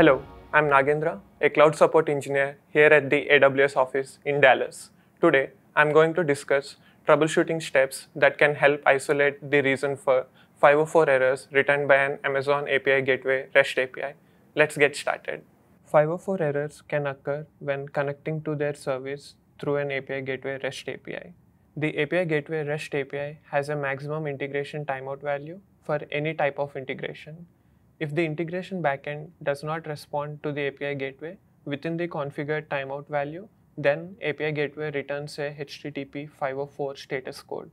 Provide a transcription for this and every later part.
Hello, I'm Nagendra, a cloud support engineer here at the AWS office in Dallas. Today, I'm going to discuss troubleshooting steps that can help isolate the reason for 504 errors returned by an Amazon API Gateway REST API. Let's get started. 504 errors can occur when connecting to their service through an API Gateway REST API. The API Gateway REST API has a maximum integration timeout value for any type of integration. If the integration backend does not respond to the API gateway within the configured timeout value, then API gateway returns a HTTP 504 status code.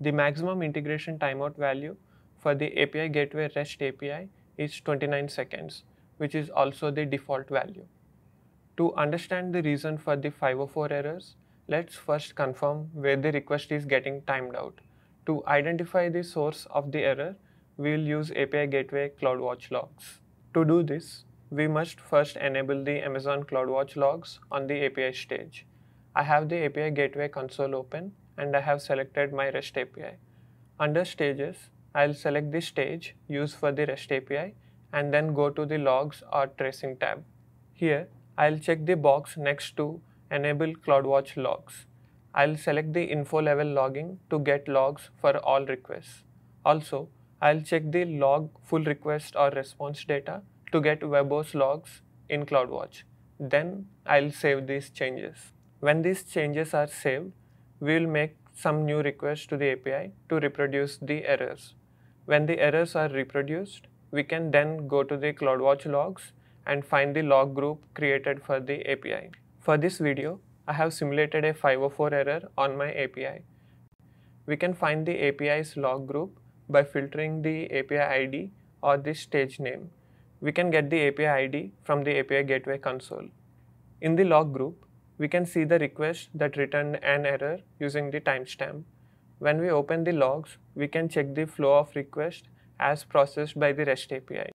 The maximum integration timeout value for the API gateway REST API is 29 seconds, which is also the default value. To understand the reason for the 504 errors, let's first confirm where the request is getting timed out. To identify the source of the error, we will use API Gateway CloudWatch logs. To do this, we must first enable the Amazon CloudWatch logs on the API stage. I have the API Gateway console open and I have selected my REST API. Under stages, I'll select the stage used for the REST API and then go to the logs or tracing tab. Here, I'll check the box next to enable CloudWatch logs. I'll select the info level logging to get logs for all requests. Also, I'll check the log full request or response data to get verbose logs in CloudWatch. Then I'll save these changes. When these changes are saved, we'll make some new requests to the API to reproduce the errors. When the errors are reproduced, we can then go to the CloudWatch logs and find the log group created for the API. For this video, I have simulated a 504 error on my API. We can find the API's log group by filtering the API ID or the stage name. We can get the API ID from the API Gateway console. In the log group, we can see the request that returned an error using the timestamp. When we open the logs, we can check the flow of request as processed by the REST API.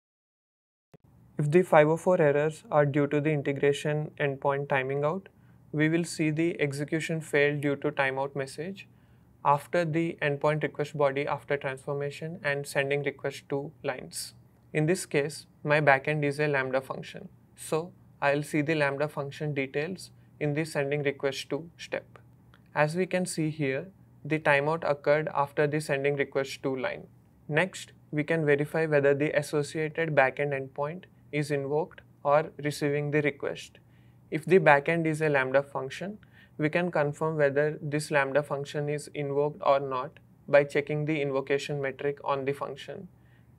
If the 504 errors are due to the integration endpoint timing out, we will see the execution failed due to timeout message after the endpoint request body after transformation and sending request to lines. In this case, my backend is a Lambda function. So I'll see the Lambda function details in the sending request to step. As we can see here, the timeout occurred after the sending request to line. Next, we can verify whether the associated backend endpoint is invoked or receiving the request. If the backend is a Lambda function, we can confirm whether this lambda function is invoked or not by checking the invocation metric on the function.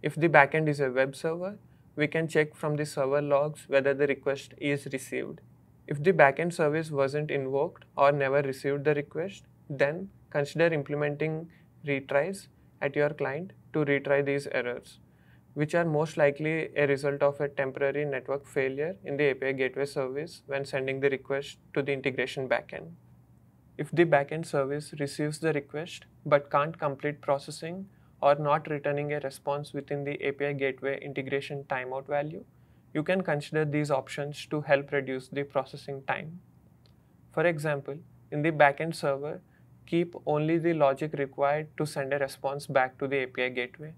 If the backend is a web server, we can check from the server logs whether the request is received. If the backend service wasn't invoked or never received the request, then consider implementing retries at your client to retry these errors, which are most likely a result of a temporary network failure in the API gateway service when sending the request to the integration backend. If the backend service receives the request but can't complete processing or not returning a response within the API gateway integration timeout value, you can consider these options to help reduce the processing time. For example, in the backend server, keep only the logic required to send a response back to the API gateway.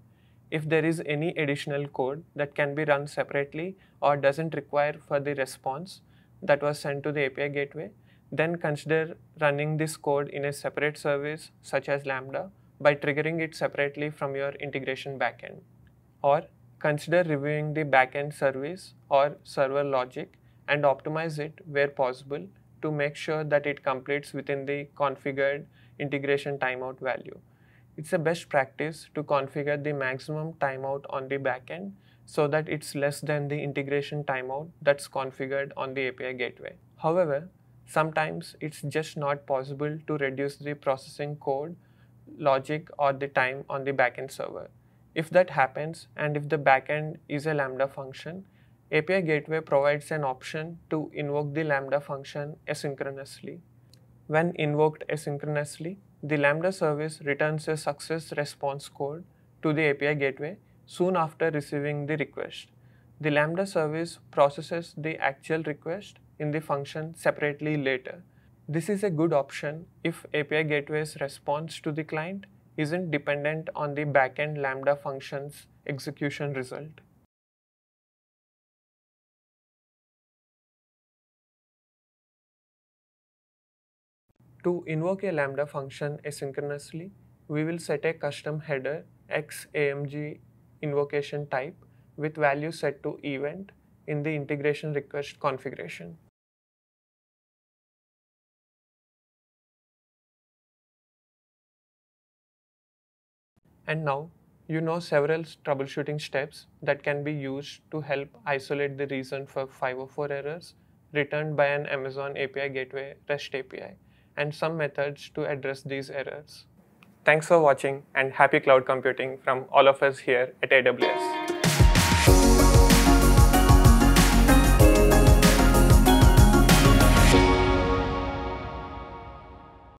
If there is any additional code that can be run separately or doesn't require for the response that was sent to the API gateway, then consider running this code in a separate service such as Lambda by triggering it separately from your integration backend. Or consider reviewing the backend service or server logic and optimize it where possible to make sure that it completes within the configured integration timeout value. It's a best practice to configure the maximum timeout on the backend so that it's less than the integration timeout that's configured on the API gateway. However, sometimes it's just not possible to reduce the processing code, logic or the time on the backend server. If that happens and if the backend is a Lambda function, API Gateway provides an option to invoke the Lambda function asynchronously. When invoked asynchronously, the Lambda service returns a success response code to the API gateway soon after receiving the request. The Lambda service processes the actual request in the function separately later. This is a good option if API gateway's response to the client isn't dependent on the backend Lambda function's execution result. To invoke a Lambda function asynchronously, we will set a custom header xamg invocation type with value set to event in the integration request configuration. And now you know several troubleshooting steps that can be used to help isolate the reason for 504 errors returned by an Amazon API Gateway REST API and some methods to address these errors. Thanks for watching and happy cloud computing from all of us here at AWS.